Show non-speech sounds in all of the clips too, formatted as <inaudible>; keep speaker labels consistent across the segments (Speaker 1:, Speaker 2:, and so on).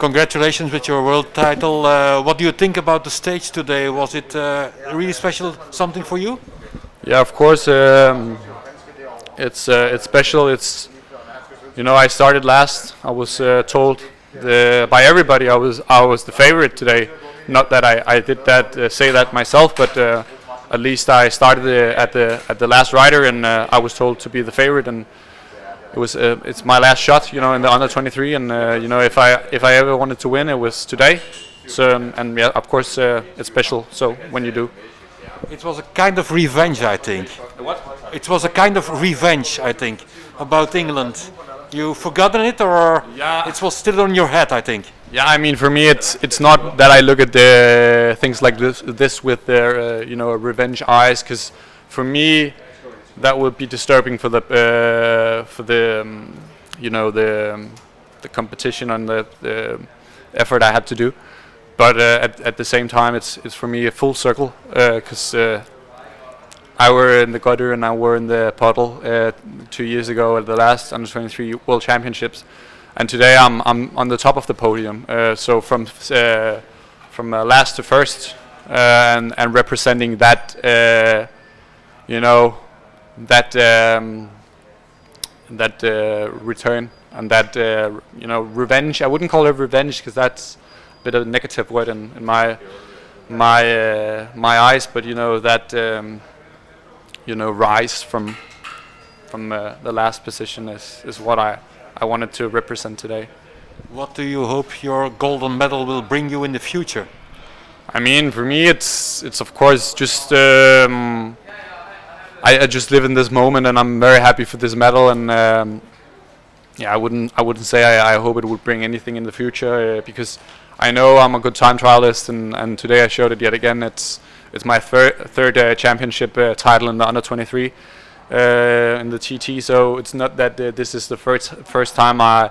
Speaker 1: Congratulations with your world title. Uh, what do you think about the stage today? Was it uh, really special, something for you?
Speaker 2: Yeah, of course. Um, it's uh, it's special. It's you know I started last. I was uh, told the, by everybody I was I was the favorite today. Not that I, I did that uh, say that myself, but uh, at least I started at the at the last rider, and I was told to be the favorite, and it was uh, it's my last shot, you know, in the under 23, and uh, you know if I if I ever wanted to win, it was today. So um, and yeah, of course it's special. So when you do.
Speaker 1: It was a kind of revenge, I think.
Speaker 2: What?
Speaker 1: It was a kind of revenge, I think, about England. You forgotten it, or
Speaker 2: yeah.
Speaker 1: it was still on your head, I think.
Speaker 2: Yeah, I mean, for me, it's it's not that I look at the things like this this with their uh, you know revenge eyes, because for me, that would be disturbing for the uh, for the um, you know the um, the competition and the, the effort I had to do but uh, at, at the same time, it's it's for me a full circle because uh, uh, I were in the gutter and I were in the puddle uh, two years ago at the last under 23 World Championships, and today I'm I'm on the top of the podium. Uh, so from from last to first, and and representing that, you know, that um, that return and that you know revenge. I wouldn't call it revenge because that's a bit of a negative word in, in my my uh, my eyes, but you know that um, you know rise from from uh, the last position is is what I I wanted to represent today.
Speaker 1: What do you hope your golden medal will bring you in the future?
Speaker 2: I mean, for me, it's it's of course just um, I, I, just live in this moment, and I'm very happy for this medal. And um, yeah, I wouldn't I wouldn't say I, I hope it would bring anything in the future uh, because I know I'm a good time trialist, and, and today I showed it yet again. It's it's my third third uh, championship uh, title in the under 23 uh, in the TT. So it's not that uh, this is the first first time I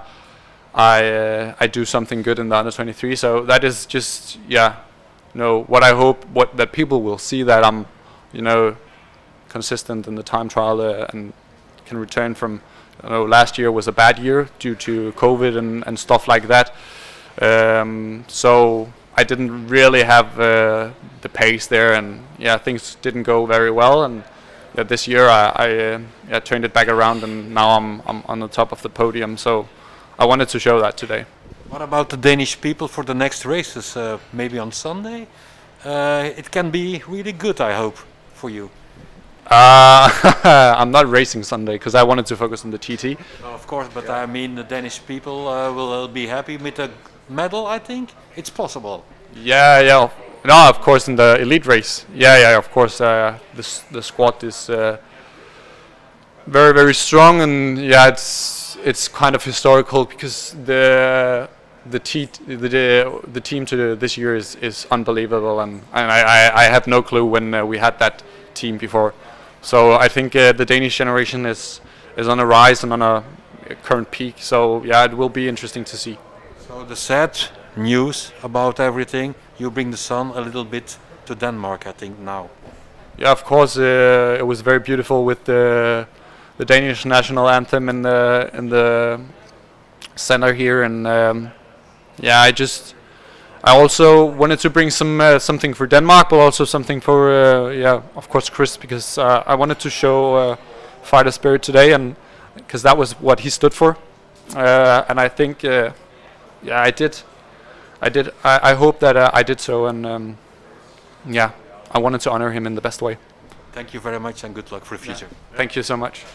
Speaker 2: I uh, I do something good in the under 23. So that is just yeah, you know what I hope what that people will see that I'm you know consistent in the time trial and can return from. You know, last year was a bad year due to COVID and, and stuff like that. Um, so I didn't really have uh, the pace there, and yeah, things didn't go very well. And yeah, this year I, I uh, yeah, turned it back around, and now I'm I'm on the top of the podium. So I wanted to show that today.
Speaker 1: What about the Danish people for the next races? Uh, maybe on Sunday. Uh, it can be really good, I hope, for you.
Speaker 2: Uh, <laughs> I'm not racing Sunday because I wanted to focus on the TT.
Speaker 1: of course, but yeah. I mean the Danish people uh, will be happy with a medal, I think it's possible.
Speaker 2: Yeah, yeah. No, of course, in the elite race. Yeah, yeah, of course. Uh, the the squad is uh, very, very strong, and yeah, it's it's kind of historical because the the te the the team to this year is is unbelievable, and and I I, I have no clue when uh, we had that team before. So I think uh, the Danish generation is is on a rise and on a current peak. So yeah, it will be interesting to see.
Speaker 1: So the sad news about everything, you bring the sun a little bit to Denmark, I think now.
Speaker 2: Yeah, of course, uh, it was very beautiful with the the Danish national anthem in the in the center here, and um, yeah, I just I also wanted to bring some uh, something for Denmark, but also something for uh, yeah, of course, Chris, because uh, I wanted to show uh, fighter spirit today, and because that was what he stood for, uh, and I think yeah, I did. I did. I, I hope that uh, I did so, and um, yeah, I wanted to honor him in the best way.
Speaker 1: Thank you very much, and good luck for the future.
Speaker 2: Yeah. Thank you so much.